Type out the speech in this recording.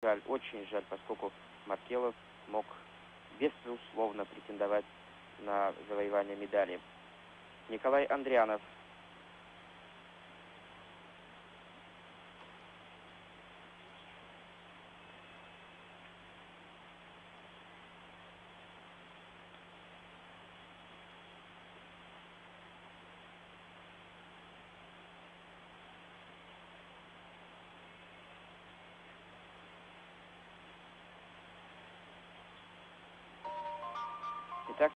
Жаль, очень жаль, поскольку Маркелов мог безусловно претендовать на завоевание медали. Николай Андрианов